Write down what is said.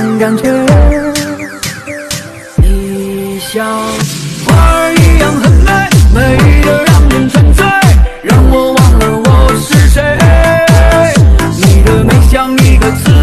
种感觉。你像花儿一样很美，美得让人沉醉，让我忘了我是谁。你的美像一个刺。